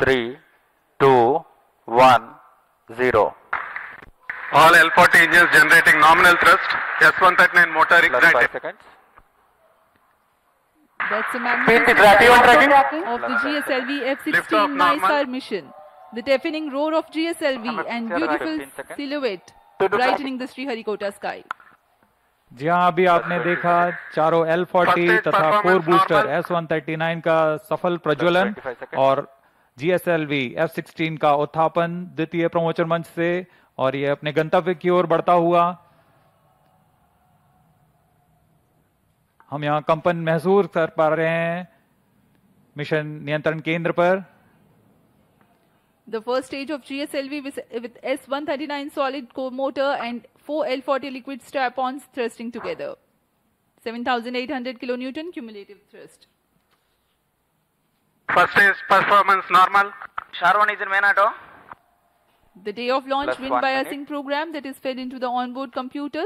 three, two, one, zero. All L40 engines generating nominal thrust. S139 motor ignited. five seconds. That's a magnificent tracking, of the GSLV F-16 normal. NISAR mission. The deafening roar of GSLV and beautiful silhouette brightening the Sriharikota sky. जी हाँ अभी आपने देखा चारों L forty First stage तथा core booster normal. S one thirty nine का सफल प्रज्वलन और जीएसएलवी एफ़ सिक्सटीन का उत्थापन द्वितीय प्रमोचन मंच से और ये अपने गंतव्य की ओर बढ़ता हुआ हम यहाँ कंपन महसूस कर पा रहे हैं मिशन नियंत्रण केंद्र पर The first stage of GSLV with, with S139 solid core motor and four L40 liquid strap-ons thrusting together. 7,800 kilonewton cumulative thrust. First stage performance normal. Sharwan is in main auto. The day of launch Plus wind one biasing minute. program that is fed into the onboard computer